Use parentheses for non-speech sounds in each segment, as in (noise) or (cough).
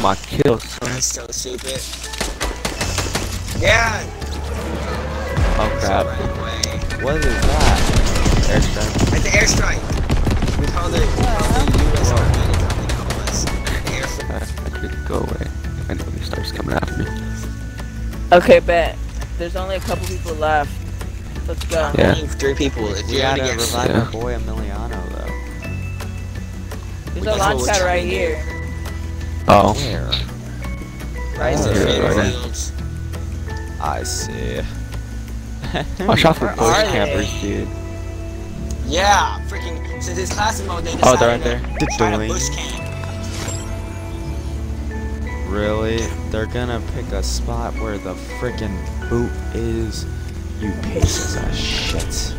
get my kill, son. That's so stupid. Yeah. Oh crap. Right away. What is that? Airstrike. It's the airstrike. We call it, we call it U.S. Army. That's what they call us. Air I could go away if anybody starts coming after me. Okay, bet. There's only a couple people left. Let's go. Yeah. Only Three people. If We you're gotta gonna get revive Yeah. our boy Emiliano though. There's That's a launch what pad right to here. Oh. Where? Right It's Oh, the there. right. fields. I see. (laughs) Watch out for Where bush are they? campers, dude. Yeah, freaking. Since it's classic mode, they Oh, decided they're right there. to try to bush camp. Really? They're gonna pick a spot where the freaking boot is. You pieces of shit.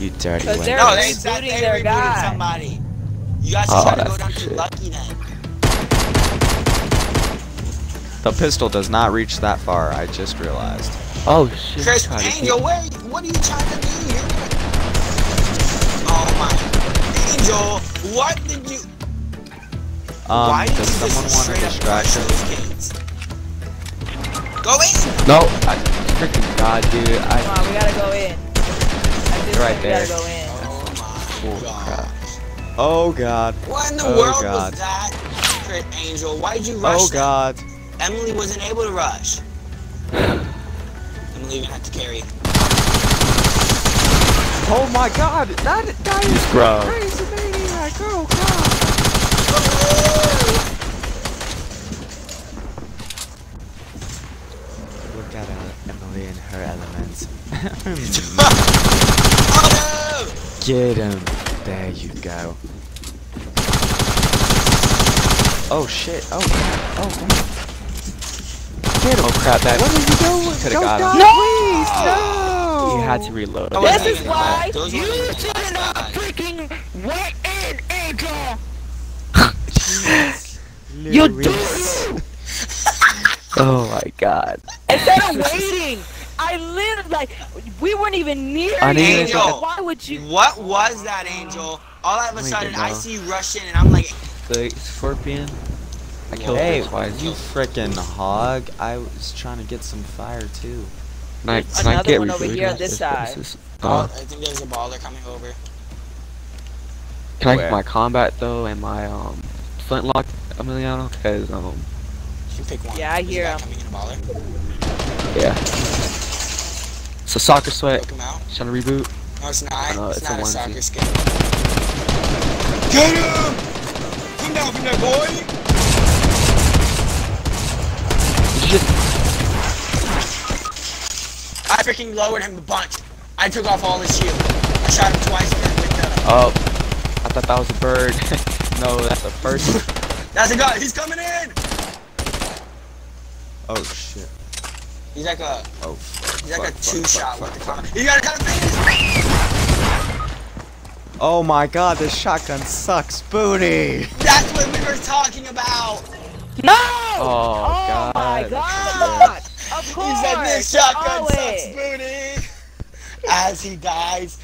You dirty Cause wench. they're- No, they they their rebooted guy. somebody. You guys Oh, should try to go that's down to. Lucky then. The pistol does not reach that far, I just realized. Oh shit. Chris try to keep- Angel, where? What are you trying to do here? Oh my Angel, what did you? Um, why did does you someone want a distraction? rush those kids? Go in. No, I freaking god, dude. Come on, we gotta go in. At this Right point, we there. gotta go in. Oh my Oh, god. crap. Oh god. What in the Oh, world God. was that? Chris Angel, why did you rush? Oh them? god. Emily wasn't able to rush. Emily even had to carry. Oh my god. That guy is Bro. crazy maniac. Oh god. Look at uh, Emily in her elements. Oh (laughs) Get him. There you go. Oh shit. Oh. Oh. Get him. Oh crap, that. What are you doing? Could've Don't got him. No! Please, no. He had to reload. Oh, This wait, is why wait. Those (laughs) you weren't should not freaking went in, Angel. Louis. You do. (laughs) Oh my god. Instead of waiting, I literally like we weren't even near I you. Angel. know. Why would you? What was that, Angel? All of a sudden, I see you rush and I'm like, The scorpion. I killed Hey, it twice. you frickin' hog. I was trying to get some fire too. Can I, There's can I another get one over here on this side. is- oh, uh, I think there's a baller coming over. can I get my combat though and my um flintlock Emiliano? Cause um You can pick one. Yeah, I hear him. Coming in a baller. yeah. So soccer sweat. Took him out. Trying to reboot. No, it's not. know, it's, it's a not a, onesie. soccer skin. Get him! Come down from there, boy! I freaking lowered him a bunch. I took off all his shield. I shot him twice with the. Oh, I thought that was a bird. (laughs) no, that's a person. (laughs) That's a guy. He's coming in. Oh shit. He's like a. Oh fuck. He's like fuck, a two fuck, shot fuck, with the fuck, comment. fuck. You gotta cut him. Oh my god, this shotgun sucks booty. That's what we were talking about. No! Oh, oh my God. god! Of course! He said this shotgun always. sucks booty. As he dies.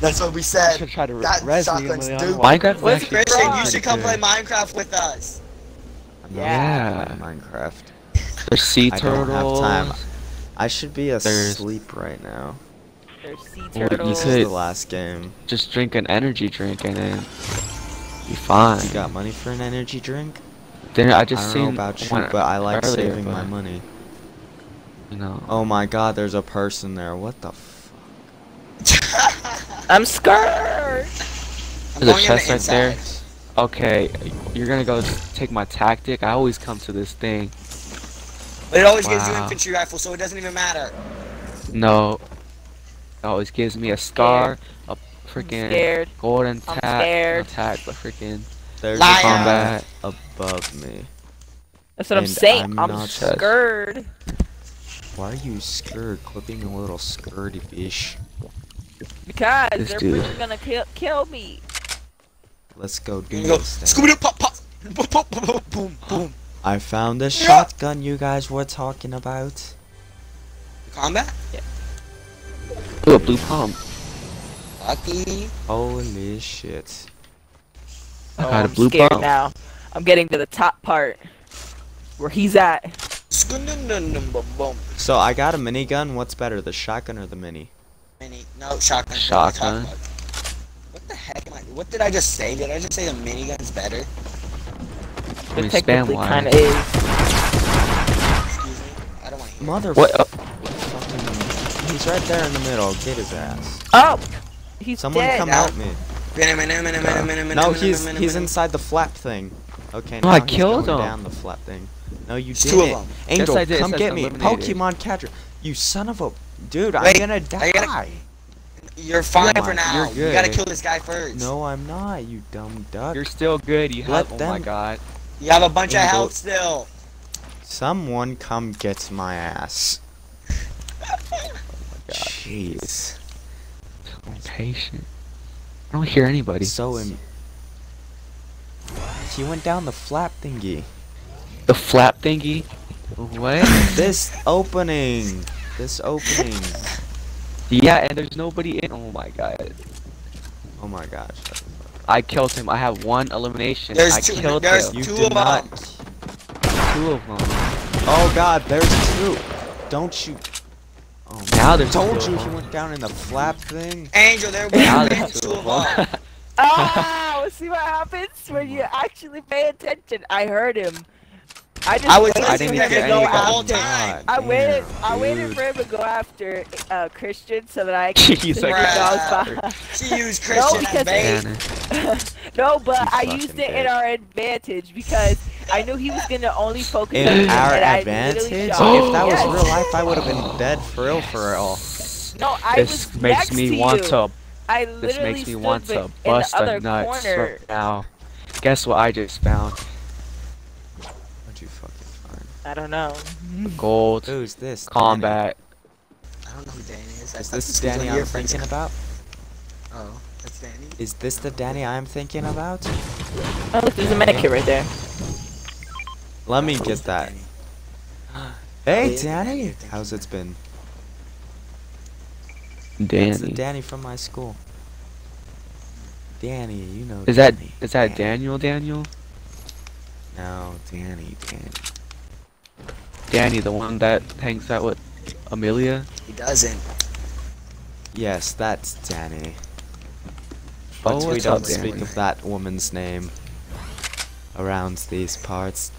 That's what we said. should try to That res shotgun's Emiliano. stupid. Minecraft is What's actually Christian, you should come play. Minecraft with us. I'm Yeah. Minecraft. There's sea I don't have time. I should be There's- asleep right now. There's sea Well, turtles. This is the last game. Just drink an energy drink and then be fine. You got money for an energy drink? Then I I just don't seen know about you, but I like earlier, saving my money. You know. Oh my god, there's a person there. What the (laughs) fuck? I'm scared. There's a chest the right there. Okay, you're gonna go take my tactic. I always come to this thing. But it always gives you infantry rifle, so it doesn't even matter. No. It always gives me a scar, a freaking golden I'm tap, scared. not tag, freaking There's Liar. a combat. above me. That's what I'm saying. I'm I'm, not- scared. Why are you scared? Clipping a little skirty fish. Because This they're dude. freaking gonna kill, kill me. Let's go do go, this thing. Scooby Doo pop pop. Boom, boom, boom, boom, boom. I found the shotgun you guys were talking about. Combat? Ooh, a blue pump. Lucky. Holy shit. I Oh, got a I'm blue scared pump. now. I'm getting to the top part where he's at. So I got a minigun. What's better, the shotgun or the mini? Mini, no, shotgun. Shotgun. What the heck am I, what did I just say? Did I just say the minigun's better? I mean, It spam technically kind of is. Excuse me? I don't want to Mother. What? fucking- oh. He's right there in the middle. Get his ass. Oh, he's Someone dead. come now. help me. It. No, he's he's inside the flap thing. Okay, No, now I he's killed going him. down the flap thing. No, you There's didn't. two of them. Angel, I did. Come says get me. Pokemon catcher. You son of a dude, I'm gonna die. gotta- You're fine Come for now. you're You gotta kill this guy first. No, I'm not. You dumb duck. You're still good. You Let have. Oh my god. You have a bunch of health still. Someone come get my ass. (laughs) Oh my god. Jeez. So patient. I don't hear anybody. So Im- He went down the flap thingy. The flap thingy. What? (laughs) This opening. This opening. yeah, and there's nobody in. Oh my god. Oh my gosh. I killed him. I have one elimination. There's I two- killed there's him. You Two did of not. them. Two of them. Oh god, there's two. Don't you. Oh Now there's Told you he went down in the flap thing. Angel, there Now was there's two two of of them. them. Ah, see what happens when you actually pay attention. I heard him. I just I was waited I didn't him hear to go anything. the whole after. time. I waited. Damn, I waited for him to go after uh, Christian so that I could. (laughs) He's so like, that I was "Bruh." (laughs) She used Christian because- as bait. Man, no, but You I used it in our advantage because I knew he was gonna only focus on In me, our and I advantage? literally If shot him. that was Yes. real life, I would have been dead for real for real. No, I this was makes next me to want you. to. I This makes me stood want be- to in bust the other a nut corner. right now. Guess what I just found? What'd you fucking find? I don't know. Gold Who's this? combat. I don't know who Danny is. I Is thought this was Danny one of I'm your friends. thinking about? Oh, that's Danny. Is this the Danny I'm thinking about? Oh, look, there's a medikit right there. Let me get that. Hey, Danny. How's it about. been? It's the Danny. Danny from my school. Danny, you know. Is that Danny. is that Danny. Daniel? Daniel? No, Danny, Danny. Danny, the one that hangs out with Amelia? He doesn't. Yes, that's Danny. But Oh, we don't up, speak Danny? of that woman's name around these parts.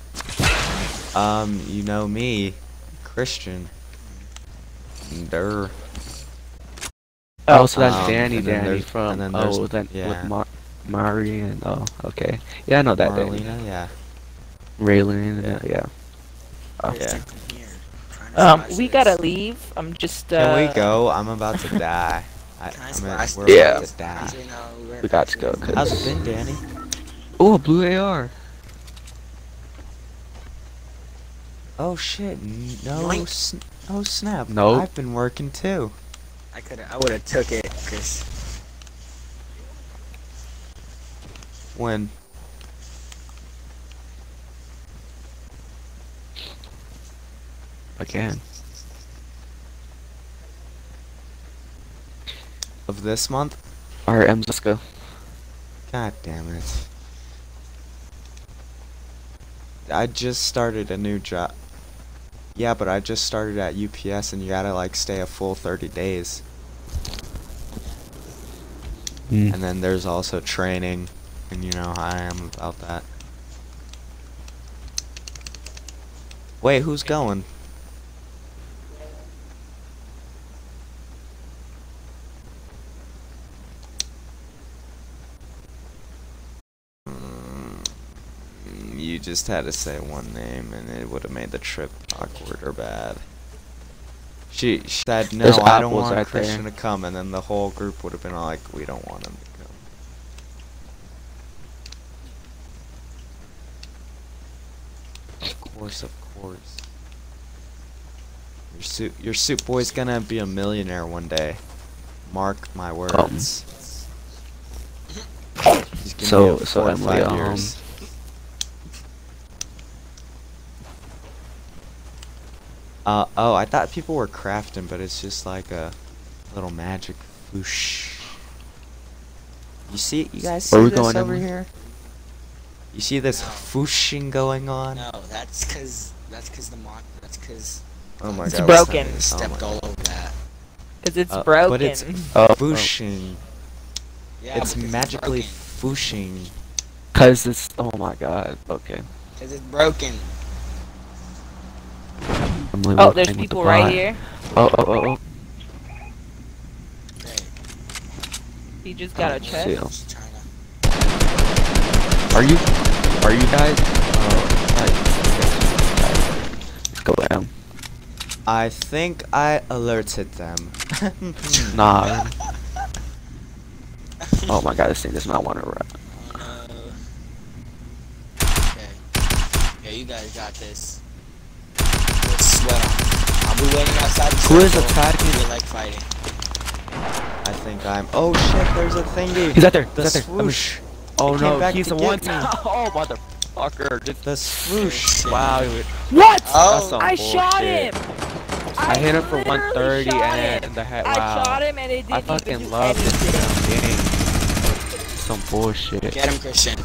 Um, you know me, Christian. Durr. Oh, so that's Um, Danny, Danny from and then oh, then yeah. with Mar Mari and oh, okay, yeah, I know that Danny. Marlena, yeah. Raylan, Yeah. yeah, yeah. Oh. Yeah. something here. Trying to Um, we gotta leave. I'm just. Uh, Can we go? I'm about to die. (laughs) I, Can I I'm we're? Yeah. about to die. We're- We got to go. Cause... How's it been, Danny? Oh, a blue AR. Oh shit! No, Yoink. sn- no snap. Nope. I've been working too. I could have I would have took it, Chris. When? Again. Of this month? Alright, Ems, let's go. God damn it. I just started a new job. Yeah, but I just started at UPS and you gotta like stay a full 30 days. Hmm. And then there's also training, and you know how I am about that. Wait, who's going? Mm, You just had to say one name, and it would have made the trip awkward or bad. She, she said, "No, There's I don't want right Christian there. to come," and then the whole group would have been like, "We don't want him to come." Of course, of course. Your suit, your suit boy's gonna be a millionaire one day. Mark my words. He's gonna So- so Emily, um, years. Uh oh, I thought people were crafting, but it's just like a little magic whoosh. You see, you guys see Where we this going, over Emily? here? You see this No. fooshing going on? No, that's cause that's cause the mod. That's cause Oh my It's god. broken. what's that? Oh stepped my- all over that. Cause it's Uh, broken. but it's (laughs) Oh, Fooshing. Yeah, it's magically broken. fooshing. cause it's. Oh my god. Okay. Cause it's broken. I'm really oh, there's with the people right here. Oh, oh, oh, oh. He just got a chest. ya. Just trying to- Are you? Are you guys? Oh, nice. Go down. I think I alerted them. (laughs) Nah. (laughs) oh my god, this thing does not want to run. Oh no. Okay. Yeah, you guys got this. Put sweat on. I'll be waiting outside the Who is attacking? You like fighting. I think I'm. Oh shit! There's a thingy. He's out there. The He's out there. Swoosh. Oh He no, back he's the one. me. (laughs) Oh motherfucker! Just The swoosh. wow. What? Oh. That's some I shot him. I hit him for 130 shot and the head. I Wow. shot him and it didn't I fucking do love this damn game. Some bullshit. Get him, Christian.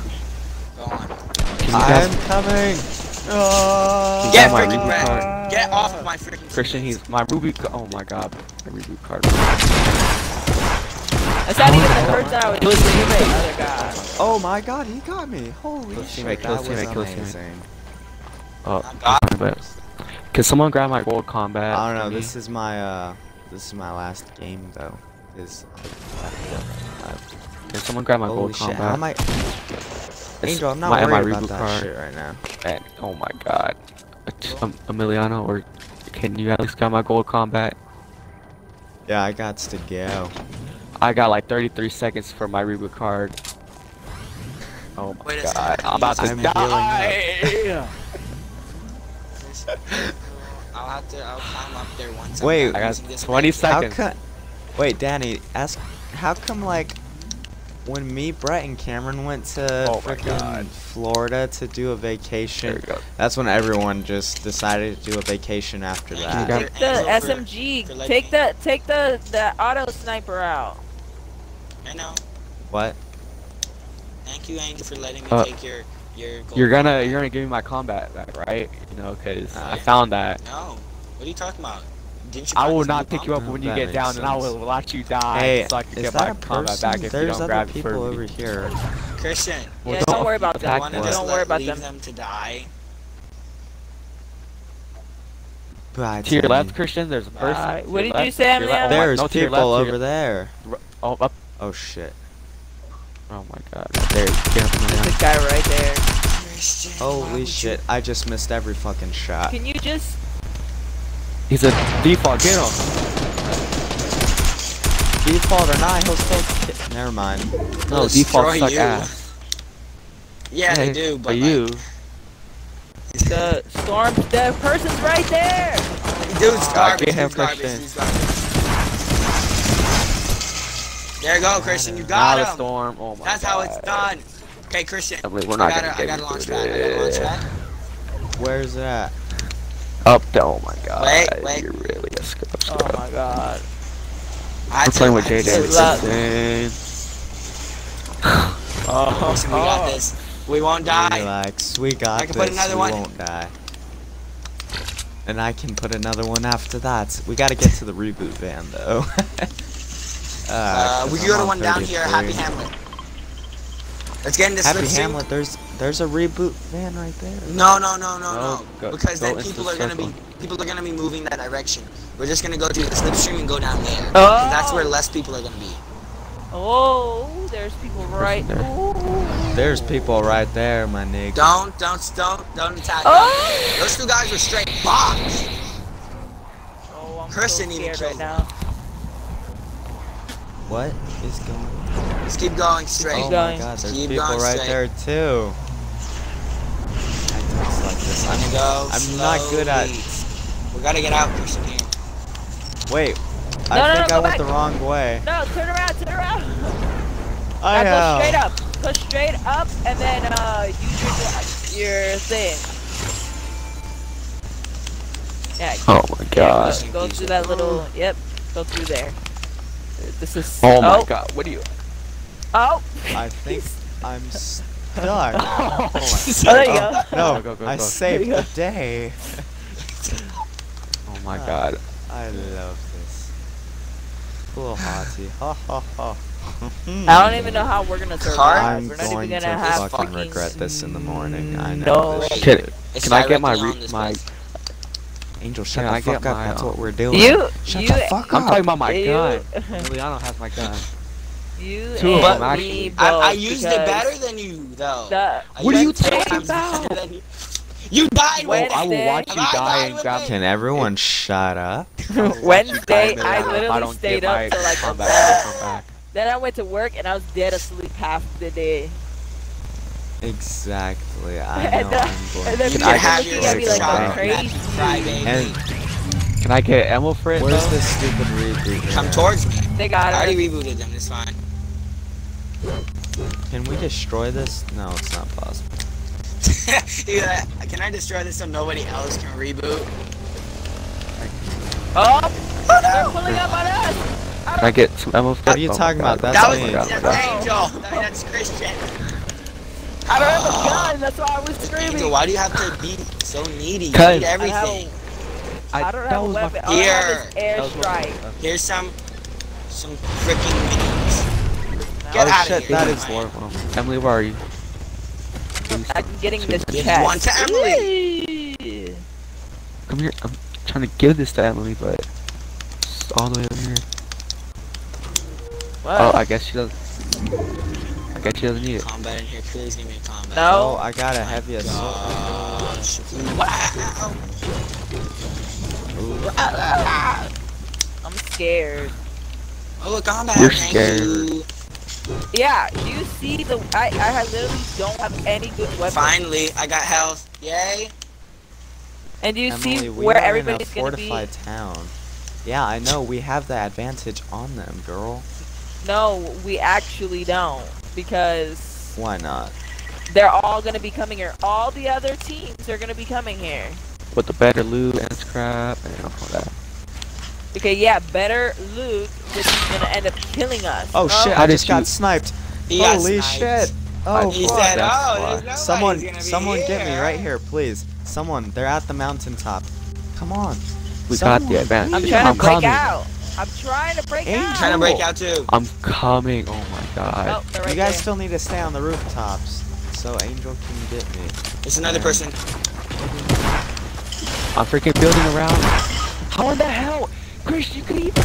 Go on. I'm coming. Oh. Get my freaking reboot red. card. Get off of my freaking Christian, teammates. he's my Ruby. ca- Oh my god, my reboot card. That's not even the first time I was Kill his shooting the teammate. guy. Oh my god, he got me. Holy Kill shit, teammate, kill that his was teammate, kill his teammate. Oh, I got fine, but can someone grab my gold combat? I don't know. This is my uh, this is my last game though. Is Can someone grab my holy gold shit. combat? How am I? It's Angel, I'm not my, my worried about that card. shit right now. And, oh my god, um, Emiliano, or can you at least grab my gold combat? Yeah, I got to go. I got like 33 seconds for my reboot card. Oh my Wait a god, second. I'm about to I'm healing up. die. (laughs) I'll have to. I'll climb up there once. Wait. I got using this 20 red- seconds. How? Wait, Danny, ask. How come like when me, Brett, and Cameron went to Oh my God. Florida to do a vacation, that's when everyone just decided to do a vacation after that. you, got- Angel, Take the SMG. Take the take the the auto sniper out. I know. What? Thank you, Angel, for letting me Uh, take your your. gold You're gonna combat. you're gonna give me my combat back, right? You know, cause I found that. No. What are you talking about? Didn't you I will not pick you up pump? when you get makes down, and I will let you die, Hey, so I can is get that my a combat person? back if There's you don't other grab it people for over me. here. Christian. Well, yeah, don't worry about them. want just Don't let, worry about leave them. them to die? Bye, To your left, Christian, there's a person. Uh, what your did you say, to your left. Emiliano? Oh There's no, people left, over there. Oh, up. Oh shit. Oh my god. There. Get up, There's Emiliano. a guy right there. Christian. Holy would you- shit, I just missed every fucking shot. Can you just He's a default. Get him. Default or not, he'll still Never mind. No, They'll default suck you. ass. Yeah, they do, But but you. the storm? The person's right there. dude's Ah, garbage. get him, Dude's garbage. Christian. Garbage. There you go, Christian. You Now got the him. storm. Oh my That's god. how it's done. Okay, Christian. Emily, we're not I gonna gotta, I get gotta launch that. I gotta launch it. that. Where's it at? Up there. Oh my god. Wait, wait. You're really a scrub. Oh my god. I We're playing with I JJ. switch Look. it. Oh, (laughs) Christian, we got this. We won't die. Relax, we got I can this. put another we one. won't die. And I can put another one after that. We gotta get to the reboot van though. (laughs) Uh, we 'cause go I'm to one down here, Happy Hamlet. Let's get in this Happy slipstream. Hamlet, there's there's a reboot van right there. No, no, no, no, No, no. go- because go then people the are gonna be people are gonna be moving that direction. We're just gonna go to the slipstream and go down there. Oh. 'Cause That's where less people are gonna be. Oh, there's people right. there. Ooh. There's people right there, my nigga. Don't, don't, don't, don't attack. Oh! Those two guys were straight bombs. Oh, I'm Christian so even scared right killed now. What is going on? Just keep going straight. Oh my god, there's Keep people right straight. there too. I text like this. I'm I'm, go. I'm not good at. slowly. We gotta get out, Christian. Here. Wait, No, I no, no, think go I went back. the wrong way. No, turn around, turn around. (laughs) I now go straight up. Go straight up, and then uh, use your your thing. Yeah. Oh my yeah, god. Go, go through that little. Yep. Go through there. This is. Oh my god. What do you? Oh. I think (laughs) I'm. S- (laughs) Dog. Oh. Oh, there you go. No, Go, go, I go. saved the day. (laughs) Oh my god. I love this. Cool hottie. Ha ha ha. (laughs) I don't even know how we're gonna survive. I'm we're not going even to gonna have fucking fucking regret this in the morning. I know No. Can, can I get my re- my? Angel, shut Can the I fuck get up. my, That's what um, we're doing. You, Shut you, the fuck up. I'm talking about my you, gun. Emiliano has my gun. You Two of and them, actually. I, I used it better than you, though. The, What are you used it ten talking about? You You died Oh, (laughs) I will watch you die died and grab it? Can everyone shut up? Wednesday, I literally don't stayed up till like combat 11. come back. Then I went to work and I was dead asleep half the day. Exactly. I (laughs) And know then- I'm going and then to You I have your looking at me like I'm crazy. Friday. And Can I get ammo for it? where's though? this stupid reboot? Come towards me. They got it. I got already rebooted them. It's fine. Can we destroy this? No, it's not possible. (laughs) yeah, can I destroy this so nobody else can reboot? Oh, oh they're pulling up on us. Can I get some ammo for What are you Oh talking about? That's that was me. Oh my God, that's oh my God. Angel. That's Christian. I don't have a gun. That's why I was screaming. Angel, why do you have to be so needy? You need everything. I don't have a weapon. All I have Here. is that airstrike. Here's some, some freaking minis. Get oh out shit, of here. that you is liar. Lord. Emily, where are you? I'm getting this Give chest. one to Emily. Come here. I'm trying to give this to Emily, but it's all the way over here. What? Oh, I guess she doesn't. I guess she doesn't need it. Combat in here. Please give me a combat. Oh, no. I got a heavy assault. Gosh. Wow. I'm scared. Oh, a combat. You're thank scared. you. Yeah, do you see the? I I literally don't have any good weapons. Finally, I got health. Yay. And do you Emily, see where are in a everybody's gonna be? fortified town. Yeah, I know. We have the advantage on them, girl. No, we actually don't because Why not? they're all gonna be coming here. All the other teams are gonna be coming here. With the better loot and scrap and all that. Okay, yeah, better loot, which is gonna end up killing us. Oh, oh. shit! I just got you- sniped. He got Holy sniped. shit! Oh, He fuck. said, "Oh, there's Someone, gonna be someone get me right here, please. Someone, they're at the mountaintop. Come on. We got the advantage. I'm trying to break out. I'm trying to break Angel. out. Trying to break out too. I'm coming. Oh my god. Oh, right you guys there. still need to stay on the rooftops, so Angel can get me. It's another Yeah. person. I'm freaking building around. How in the hell? Chris, you could even.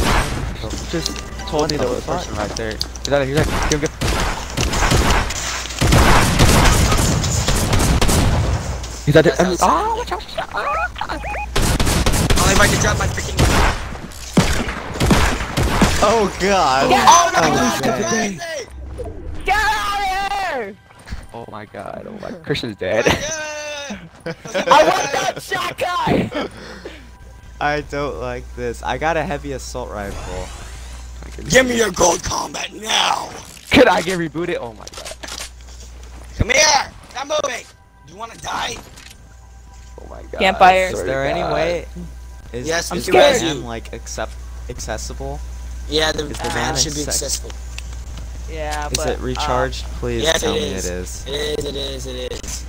Just told me What there was a person right there. Is that it? He's like, give him, give He's at That's the. outside. Oh, watch out! watch out, ah. Only if I could drop my freaking. Oh god! Oh no! Oh, God, shit. crazy! Get out of here! Oh my god. Oh my. Christian's dead. I want that shotgun! (laughs) I don't like this. I got a heavy assault rifle. Give me your gold combat now. Could I get rebooted? Oh my god. Come here. Stop moving. Do you want to die? Oh my god. Campfire. I Is there to any God. way? Is, Yes, is I'm the scared. van like accept accessible? Yeah, the Is the van van should be accessible. Yeah, Is but it recharged? Uh, Please yes, tell it me is. it is. It is. It is. It is.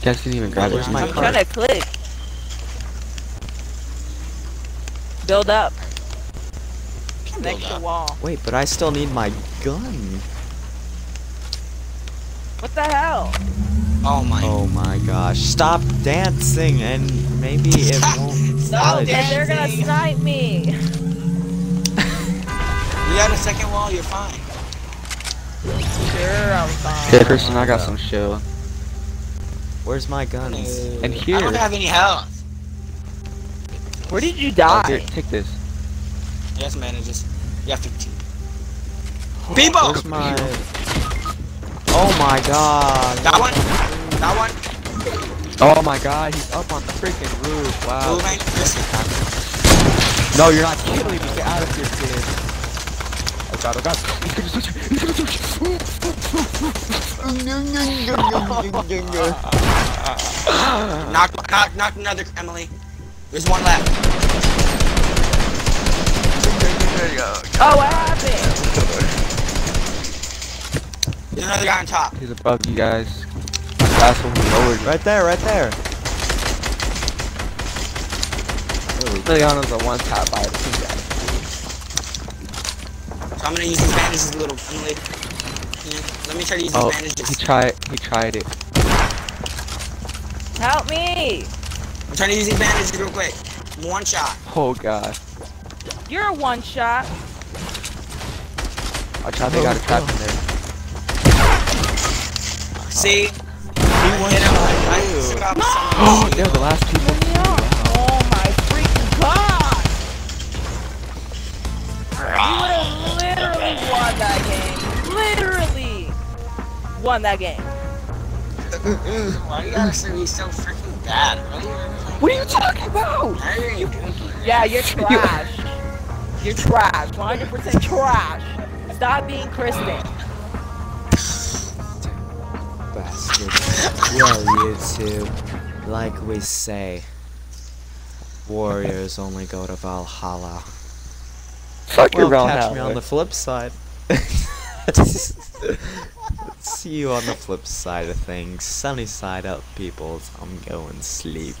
You guys didn't even grab Where's it. my I'm card? trying to click. Build up Can next to up. wall. Wait, but I still need my gun. What the hell? Oh my. Oh my gosh! Stop dancing, and maybe it won't. Stop dancing. They're gonna snipe me. You got a second wall. You're fine. Sure, I'm fine. Yeah, Christian, I got some shell. Where's my guns? Uh, and here. I don't have any health. Where did you Oh, die? here, take this. Yes, man. It just. You have 15. (gasps) People. Where's my? Oh my god! That one. That one. Oh my god, he's up on the freaking roof. Wow. Moving. Listen. No, you're not killing me. Get out of here, kid. Oh god, oh god. He's gonna switch. He's gonna switch. Knock. Knock. Knock another. Emily. There's one left. There you go. Oh, what happened? There's another guy on top. He's above you guys. That's when we lowered. Right there, right there. Leon's a one tap by the two guys. So I'm gonna use these bandages a little. I'm like, yeah, let me try to use these Oh, bandages. he tried. He tried it. Help me! I'm trying to use these bandages real quick. One shot. Oh god. You're a one shot. I tried. they got a trap in there. See? He hit him. I took out Oh, they're the last people. Oh my freaking god! You would have literally won that game. Literally won that game. Why are you gotta say he's so freaking bad. What are you talking about? You, yeah, you're (laughs) trash. You're trash. 100% trash. Stop being Kristen. Bastard. well, you two, like we say, warriors only go to Valhalla. Fuck your Well, round catch me on the flip side. (laughs) (laughs) See you on the flip side of things. Sunny side up, peoples. I'm going sleep.